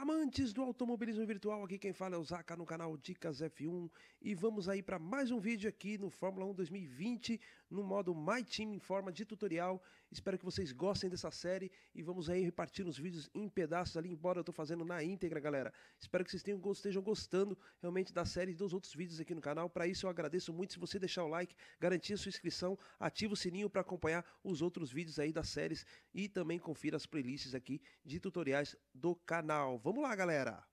Amantes do automobilismo virtual, aqui quem fala é o Zaka no canal Dicas F1 e vamos aí para mais um vídeo aqui no Fórmula 1 2020 no modo My Team em forma de tutorial. Espero que vocês gostem dessa série e vamos aí repartir os vídeos em pedaços ali, embora eu estou fazendo na íntegra, galera. Espero que vocês tenham, estejam gostando realmente da série e dos outros vídeos aqui no canal. Para isso eu agradeço muito se você deixar o like, garantir a sua inscrição, ativa o sininho para acompanhar os outros vídeos aí das séries e também confira as playlists aqui de tutoriais do canal. Vamos lá, galera!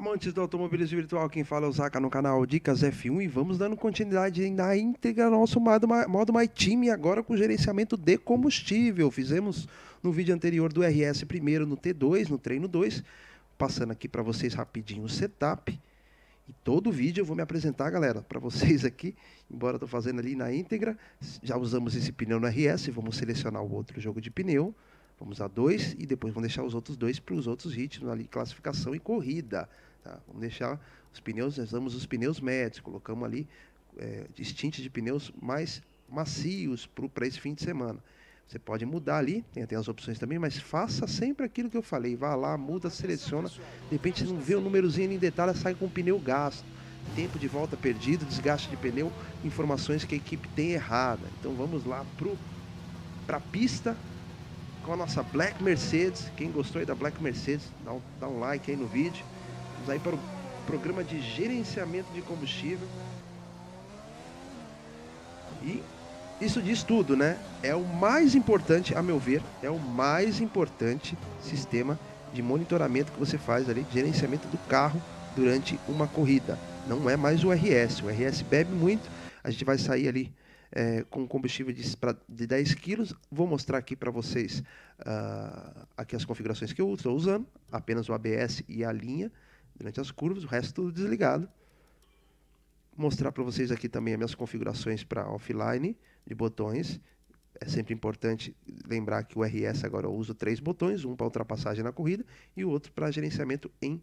Amantes do automobilismo virtual, quem fala é o Zaka no canal Dicas F1 e vamos dando continuidade na íntegra ao nosso modo, modo My Team agora com gerenciamento de combustível. Fizemos no vídeo anterior do RS primeiro no T2, no treino 2, passando aqui para vocês rapidinho o setup. E todo vídeo eu vou me apresentar, galera, para vocês aqui, embora estou fazendo ali na íntegra. Já usamos esse pneu no RS, vamos selecionar o outro jogo de pneu. Vamos a dois e depois vamos deixar os outros dois para os outros ritmos ali, classificação e corrida. Tá? Vamos deixar os pneus, nós usamos os pneus médios, colocamos ali é, de pneus mais macios para esse fim de semana. Você pode mudar ali, tem, tem as opções também, mas faça sempre aquilo que eu falei. Vá lá, muda, seleciona. De repente você não vê o númerozinho em detalhe, sai com o pneu gasto. Tempo de volta perdido, desgaste de pneu, informações que a equipe tem errada. Então vamos lá para a pista com a nossa Black Mercedes. Quem gostou aí da Black Mercedes, dá um, dá um like aí no vídeo. Vamos aí para o programa de gerenciamento de combustível. E isso diz tudo, né? É o mais importante, a meu ver, é o mais importante sistema de monitoramento que você faz ali, gerenciamento do carro durante uma corrida. Não é mais o RS. O RS bebe muito. A gente vai sair ali é, com combustível de, pra, de 10 quilos. Vou mostrar aqui para vocês uh, aqui as configurações que eu estou usando. Apenas o ABS e a linha durante as curvas, o resto tudo desligado. Mostrar para vocês aqui também as minhas configurações para offline de botões. É sempre importante lembrar que o RS agora eu uso três botões, um para ultrapassagem na corrida e o outro para gerenciamento em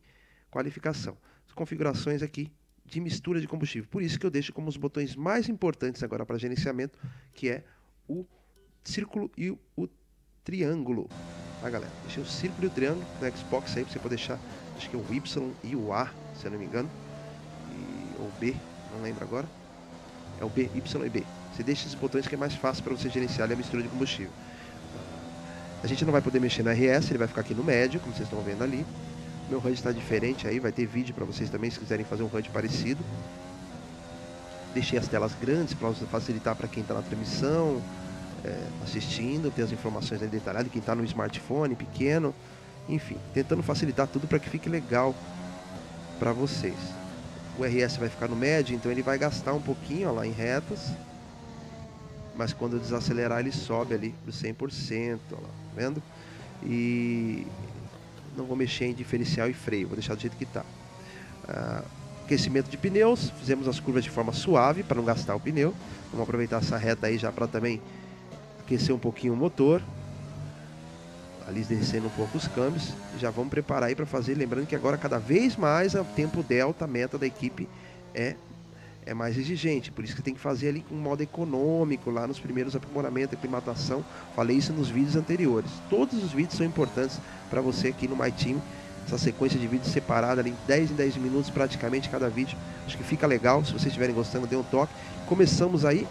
qualificação. As configurações aqui de mistura de combustível. Por isso que eu deixo como os botões mais importantes agora para gerenciamento, que é o círculo e o triângulo. Tá, galera? Deixei o círculo e o triângulo no Xbox aí, para você poder deixar, acho que é o Y e o A, se eu não me engano. E, ou B, não lembro agora. É o B, Y e B. Você deixa esses botões que é mais fácil para você gerenciar a mistura de combustível. A gente não vai poder mexer no RS, ele vai ficar aqui no médio, como vocês estão vendo ali. Meu HUD está diferente aí, vai ter vídeo para vocês também se quiserem fazer um HUD parecido. Deixei as telas grandes para facilitar para quem está na transmissão, é, assistindo, ter as informações aí detalhadas, quem está no smartphone pequeno, enfim, tentando facilitar tudo para que fique legal para vocês. O RS vai ficar no médio, então ele vai gastar um pouquinho ó, lá em retas, mas quando desacelerar ele sobe ali para 100%, ó lá, tá vendo? E não vou mexer em diferencial e freio, vou deixar do jeito que está. Uh, aquecimento de pneus, fizemos as curvas de forma suave para não gastar o pneu. Vamos aproveitar essa reta aí já para também aquecer um pouquinho o motor. Ali descendo um pouco os câmbios. Já vamos preparar aí para fazer. Lembrando que agora cada vez mais o tempo delta, a meta da equipe é é mais exigente, por isso que tem que fazer ali com modo econômico, lá nos primeiros aprimoramentos, aclimatação. Falei isso nos vídeos anteriores. Todos os vídeos são importantes para você aqui no My Team. Essa sequência de vídeos separada ali, 10 em 10 minutos praticamente cada vídeo. Acho que fica legal. Se vocês estiverem gostando, dê um toque. Começamos aí.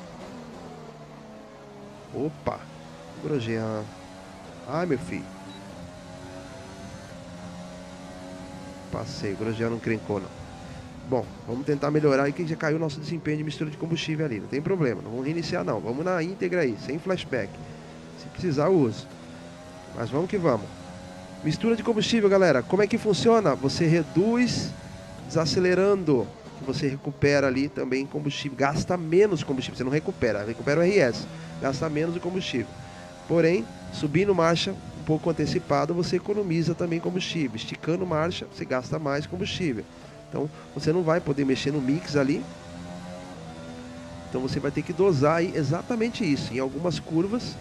Opa! Grosjean. Ai, meu filho. Passei. O Grosjean não crencou, não. Bom, vamos tentar melhorar aí que já caiu o nosso desempenho de mistura de combustível ali. Não tem problema, não vamos reiniciar não. Vamos na íntegra aí, sem flashback. Se precisar, uso. Mas vamos que vamos. Mistura de combustível, galera. Como é que funciona? Você reduz desacelerando. Você recupera ali também combustível. Gasta menos combustível. Você não recupera, recupera o RS. Gasta menos o combustível. Porém, subindo marcha um pouco antecipado, você economiza também combustível. Esticando marcha, você gasta mais combustível. Então você não vai poder mexer no mix ali. Então você vai ter que dosar exatamente isso. Em algumas curvas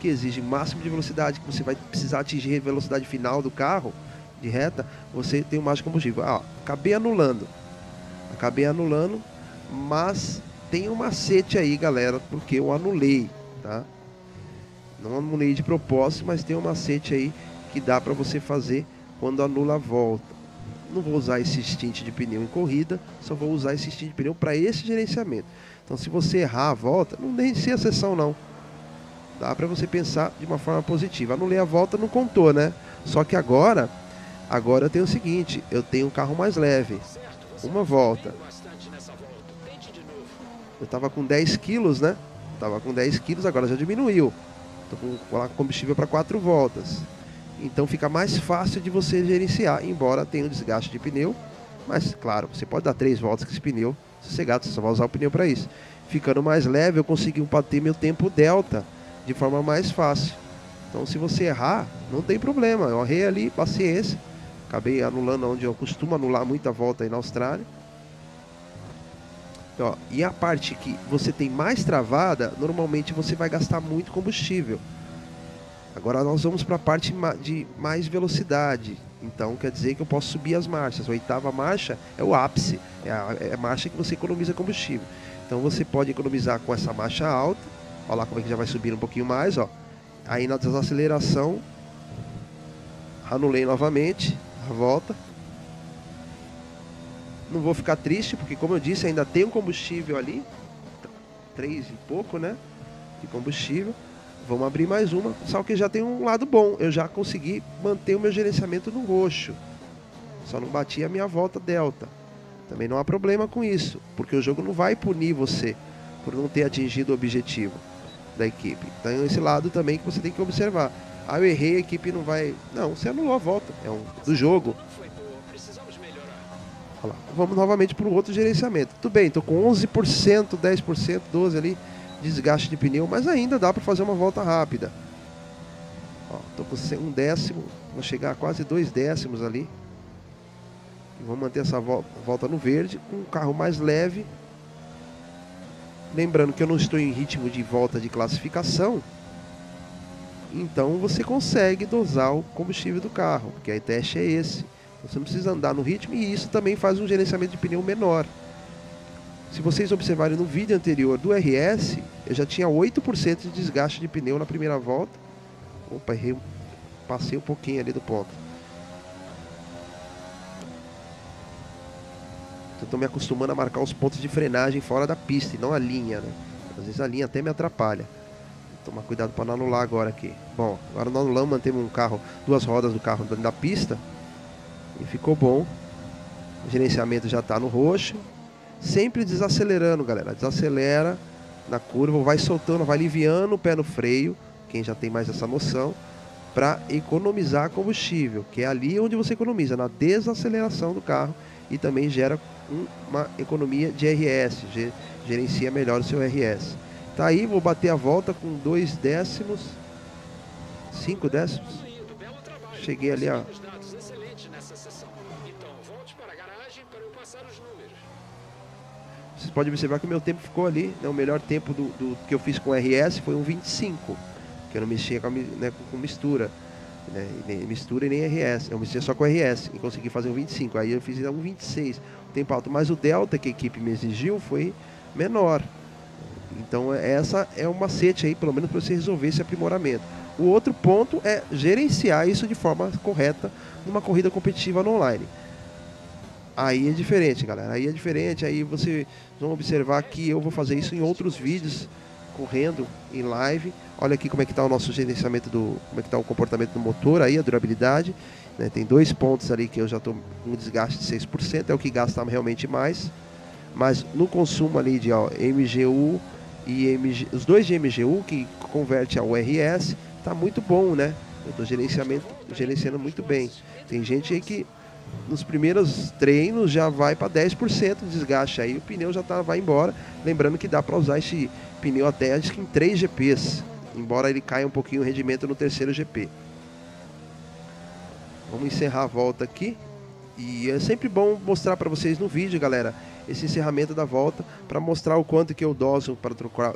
que exigem máximo de velocidade, que você vai precisar atingir a velocidade final do carro de reta, você tem o máximo combustível. Ah, acabei anulando. Acabei anulando, mas tem um macete aí, galera, porque eu anulei. tá? Não anulei de propósito, mas tem um macete aí que dá para você fazer quando anula a volta. Não vou usar esse stint de pneu em corrida, só vou usar esse stint de pneu para esse gerenciamento. Então, se você errar a volta, não deixe a sessão não. Dá para você pensar de uma forma positiva. Anulei a volta, não contou, né? Só que agora, agora eu tenho o seguinte, eu tenho um carro mais leve. Uma volta. Eu tava com 10 quilos, né? Tava com 10 quilos, agora já diminuiu. Tô com combustível para 4 voltas. Então fica mais fácil de você gerenciar, embora tenha um desgaste de pneu. Mas claro, você pode dar 3 voltas com esse pneu sossegado, você só vai usar o pneu para isso. Ficando mais leve, eu consegui bater meu tempo delta de forma mais fácil. Então se você errar, não tem problema. Eu errei ali, paciência. Acabei anulando onde eu costumo anular muita volta aí na Austrália. Ó, e a parte que você tem mais travada, normalmente você vai gastar muito combustível. Agora nós vamos para a parte de mais velocidade. Então quer dizer que eu posso subir as marchas. A oitava marcha é o ápice, é a, é a marcha que você economiza combustível. Então você pode economizar com essa marcha alta. Olha lá como é que já vai subir um pouquinho mais, ó. Aí na desaceleração, anulei novamente a volta não vou ficar triste, porque como eu disse, ainda tem um combustível ali. Três e pouco, né? De combustível. Vamos abrir mais uma. Só que já tem um lado bom. Eu já consegui manter o meu gerenciamento no roxo. Só não bati a minha volta delta. Também não há problema com isso. Porque o jogo não vai punir você por não ter atingido o objetivo da equipe. Então esse lado também que você tem que observar. Ah, eu errei, a equipe não vai. Não, você anulou a volta. É um do jogo. Vamos novamente para o outro gerenciamento. Tudo bem, estou com 11%, 10%, 12% ali desgaste de pneu, mas ainda dá para fazer uma volta rápida. Estou com um décimo, vou chegar a quase dois décimos ali. E vou manter essa volta no verde com um carro mais leve. Lembrando que eu não estou em ritmo de volta de classificação. Então você consegue dosar o combustível do carro, porque a teste é esse. Você não precisa andar no ritmo e isso também faz um gerenciamento de pneu menor. Se vocês observarem no vídeo anterior do RS, eu já tinha 8% de desgaste de pneu na primeira volta. Opa, errei, passei um pouquinho ali do ponto. Estou me acostumando a marcar os pontos de frenagem fora da pista e não a linha, né? Às vezes a linha até me atrapalha. Tomar cuidado para não anular agora aqui. Bom, agora nós anulamos, mantemos um carro, duas rodas do carro da pista. E ficou bom. O gerenciamento já está no roxo. Sempre desacelerando, galera. Desacelera na curva, vai soltando, vai aliviando o pé no freio. Quem já tem mais essa noção. Para economizar combustível, que é ali onde você economiza, na desaceleração do carro. E também gera uma economia de RS, gerencia melhor o seu RS. Tá aí, vou bater a volta com dois décimos, cinco décimos. Cheguei ali, ó, Podem observar que o meu tempo ficou ali, né? o melhor tempo do, do, que eu fiz com RS foi um 25, que eu não mexia com, né, com mistura, né? nem mistura e nem RS, eu mexia só com RS e consegui fazer um 25, aí eu fiz um 26, o tempo alto, mas o delta que a equipe me exigiu foi menor. Então essa é um macete aí, pelo menos para você resolver esse aprimoramento. O outro ponto é gerenciar isso de forma correta numa corrida competitiva no online. Aí é diferente, galera. Aí é diferente. Aí vocês vão observar que eu vou fazer isso em outros vídeos, correndo em live. Olha aqui como é que está o nosso gerenciamento do, como é que está o comportamento do motor aí, a durabilidade. Né? Tem dois pontos ali que eu já estou com um desgaste de 6%, é o que gasta realmente mais. Mas no consumo ali de ó, MGU e MG, os dois de MGU que converte ao RS, tá muito bom, né? Eu estou gerenciando muito bem. Tem gente aí que nos primeiros treinos já vai para 10% de desgaste, aí o pneu já tá, vai embora. Lembrando que dá para usar esse pneu até acho que em 3 GPs, embora ele caia um pouquinho o rendimento no terceiro GP. Vamos encerrar a volta aqui. E é sempre bom mostrar para vocês no vídeo, galera, esse encerramento da volta para mostrar o quanto que eu doso para trocar,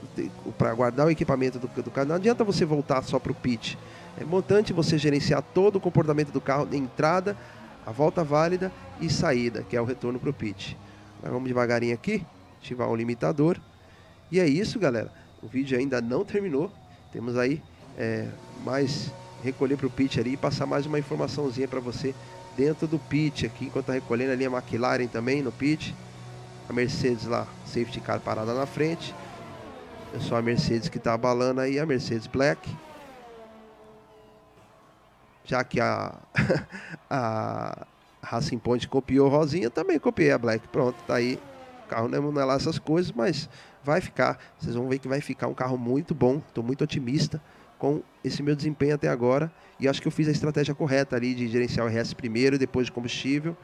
para guardar o equipamento do, do carro. Não adianta você voltar só para o pit. É importante você gerenciar todo o comportamento do carro, entrada, a volta válida e saída, que é o retorno para o pit. Mas vamos devagarinho aqui, ativar o limitador. E é isso, galera. O vídeo ainda não terminou. Temos aí é, mais recolher para o pit ali e passar mais uma informaçãozinha para você dentro do pit aqui, enquanto tá recolhendo ali a McLaren também no pit. A Mercedes lá, safety car parada na frente. É só a Mercedes que está abalando aí, a Mercedes Black. Já que a, a Racing Point copiou Rosinha, também copiei a Black. Pronto, tá aí. O carro não é lá essas coisas, mas vai ficar. Vocês vão ver que vai ficar um carro muito bom. Estou muito otimista com esse meu desempenho até agora. E acho que eu fiz a estratégia correta ali de gerenciar o RS primeiro, depois de combustível.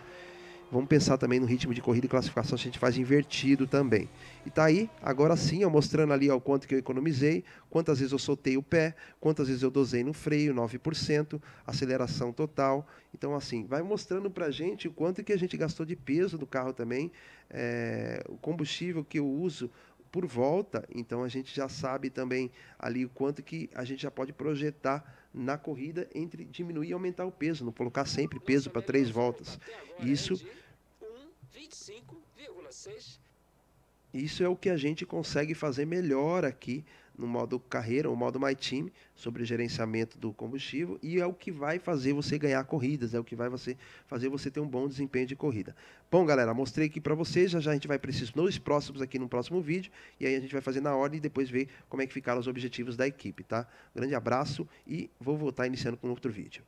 Vamos pensar também no ritmo de corrida e classificação, a gente faz invertido também. E tá aí, agora sim, ó, mostrando ali o quanto que eu economizei, quantas vezes eu soltei o pé, quantas vezes eu dosei no freio, 9%, aceleração total. Então, assim, vai mostrando pra gente o quanto que a gente gastou de peso do carro também, é, o combustível que eu uso, por volta, então a gente já sabe também ali o quanto que a gente já pode projetar na corrida entre diminuir e aumentar o peso, não colocar sempre peso para três voltas. Isso isso é o que a gente consegue fazer melhor aqui no modo carreira, o modo My Team, sobre gerenciamento do combustível, e é o que vai fazer você ganhar corridas, é o que vai você, fazer você ter um bom desempenho de corrida. Bom, galera, mostrei aqui para vocês, já já a gente vai precisar nos próximos aqui no próximo vídeo, e aí a gente vai fazer na ordem e depois ver como é que ficaram os objetivos da equipe, tá? Grande abraço e vou voltar iniciando com outro vídeo.